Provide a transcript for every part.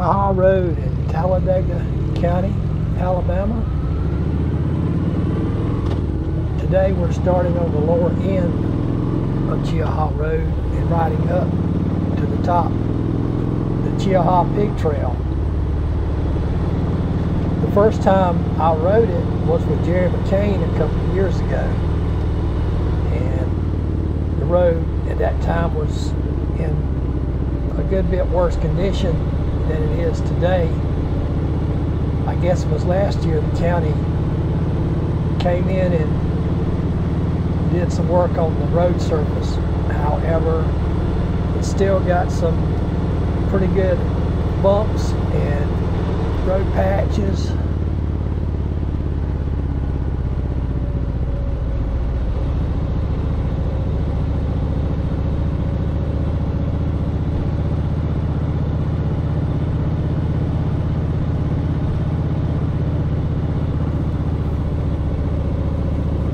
Cheaha Road in Talladega County, Alabama. Today we're starting on the lower end of Cheaha Road and riding up to the top, the Cheaha Pig Trail. The first time I rode it was with Jerry McCain a couple of years ago. And the road at that time was in a good bit worse condition than it is today. I guess it was last year the county came in and did some work on the road surface. However, it still got some pretty good bumps and road patches.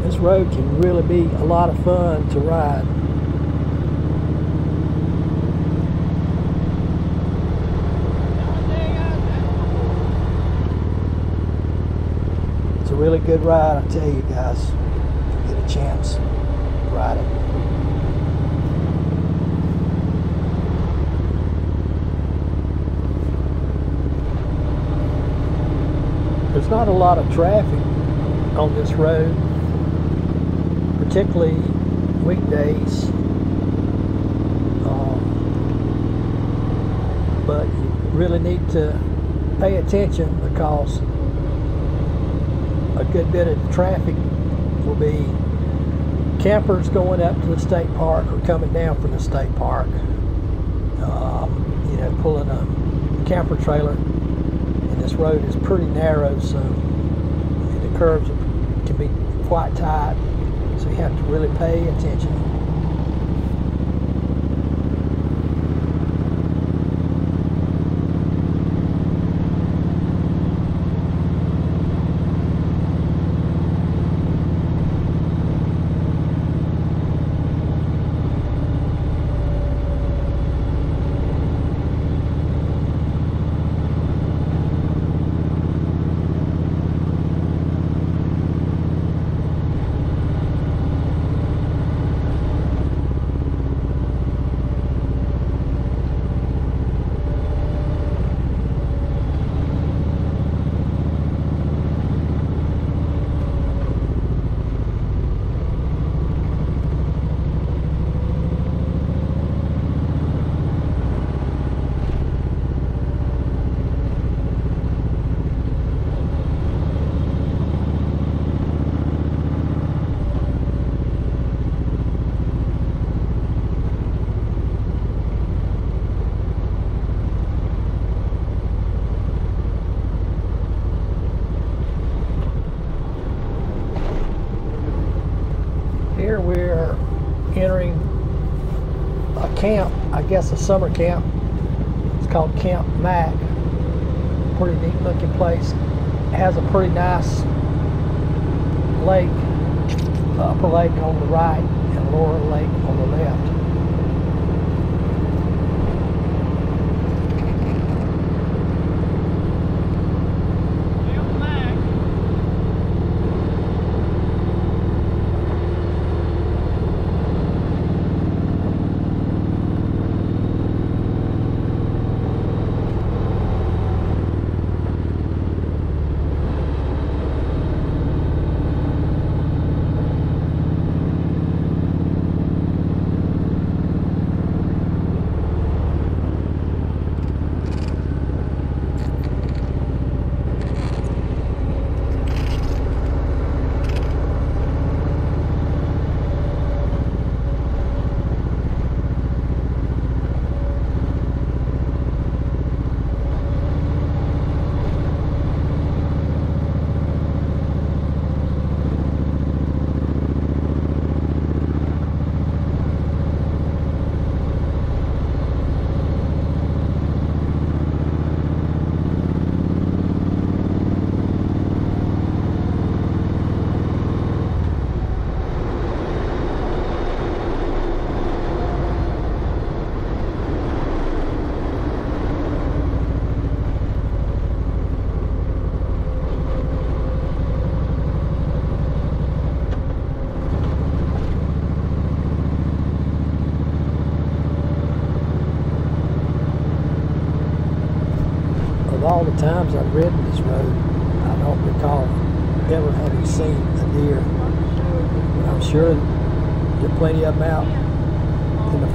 This road can really be a lot of fun to ride. It's a really good ride, I tell you guys. If you get a chance, ride it. There's not a lot of traffic on this road, particularly weekdays. Um, but you really need to pay attention because a good bit of traffic will be campers going up to the state park or coming down from the state park. Um, you know, pulling a camper trailer. And this road is pretty narrow, so the curves can be quite tight. You have to really pay attention. Here we're entering a camp, I guess a summer camp. It's called Camp Mac. Pretty neat looking place. It has a pretty nice lake, upper lake on the right and lower lake on the left.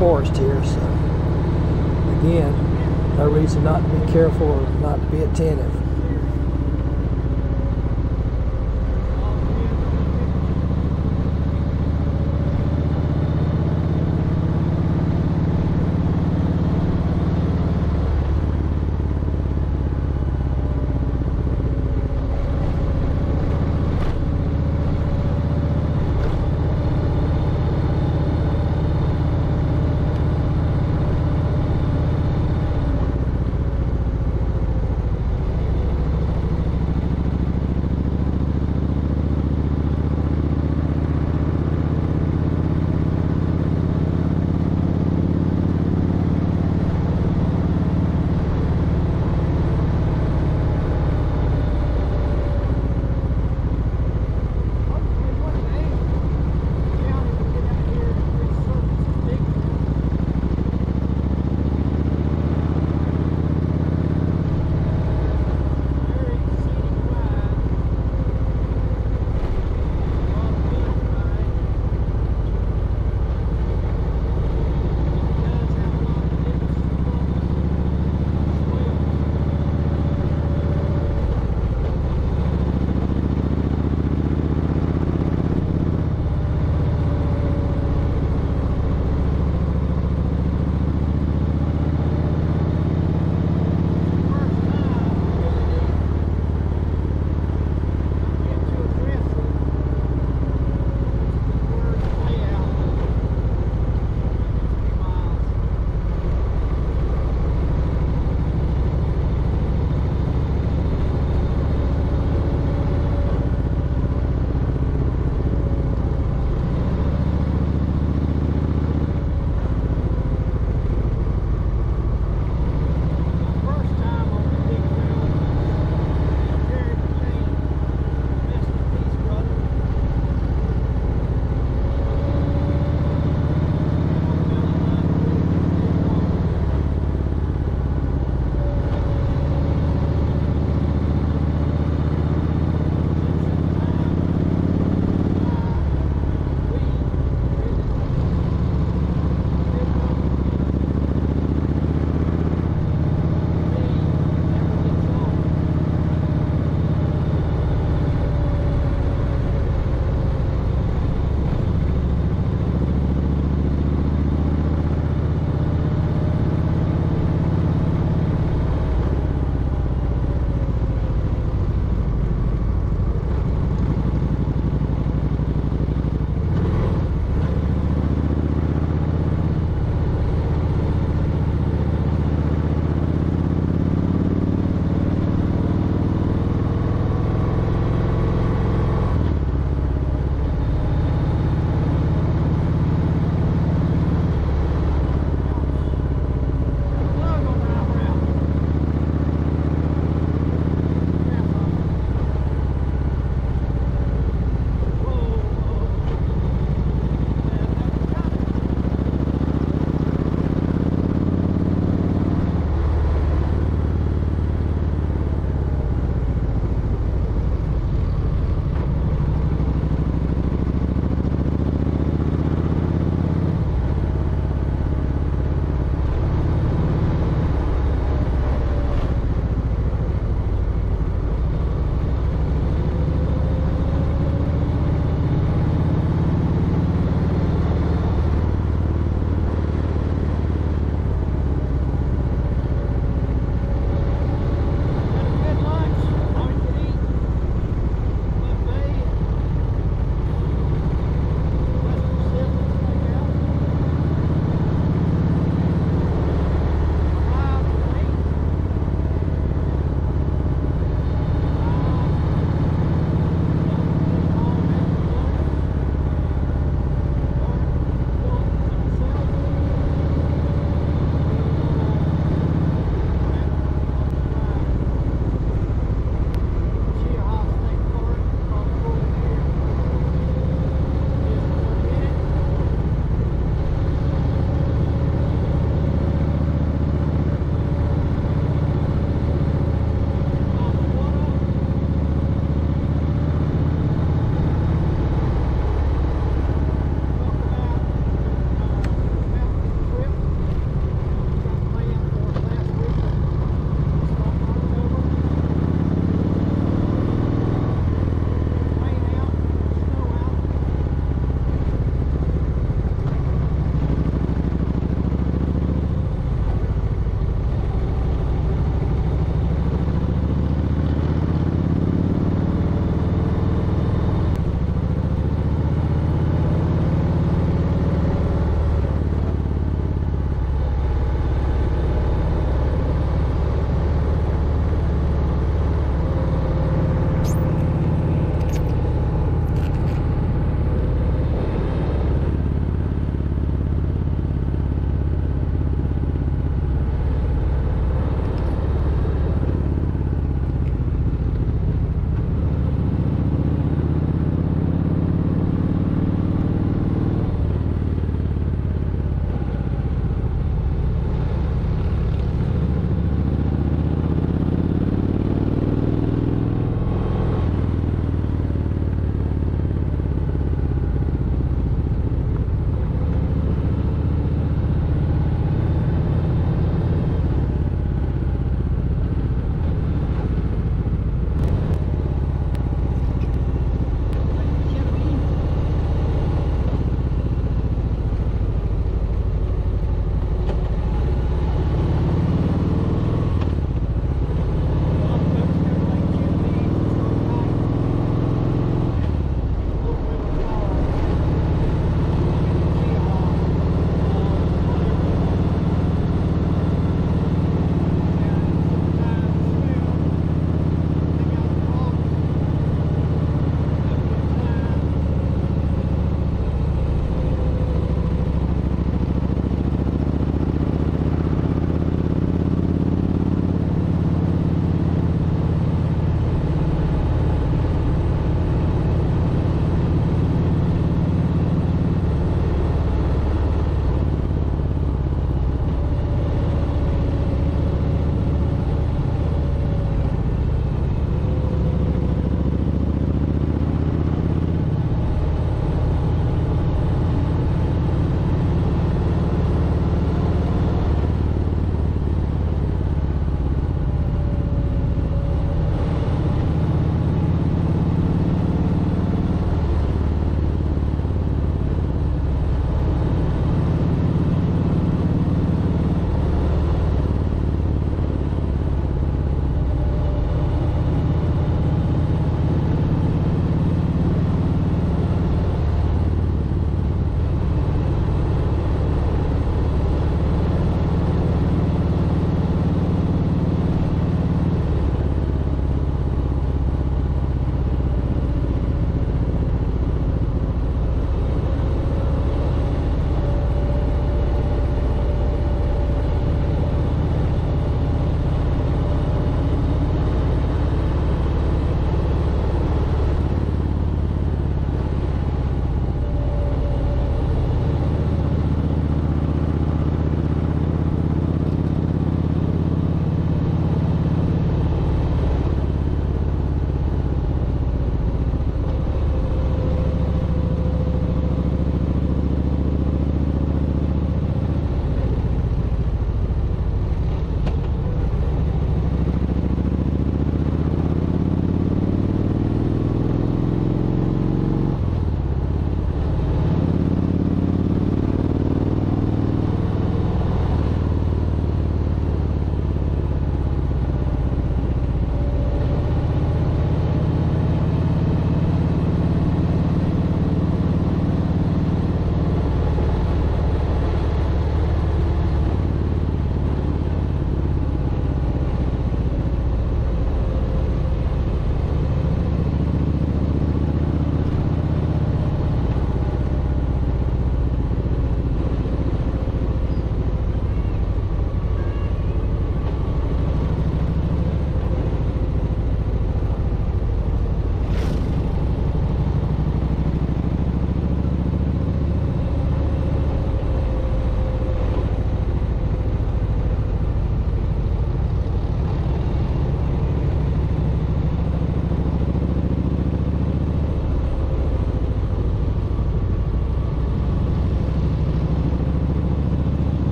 Forest here, so again, no reason not to be careful or not to be attentive.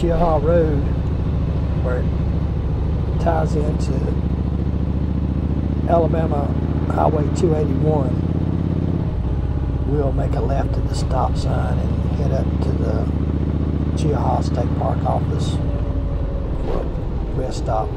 Cheaha Road, where it ties into Alabama Highway 281, we'll make a left at the stop sign and head up to the Cheaha State Park office for a rest stop.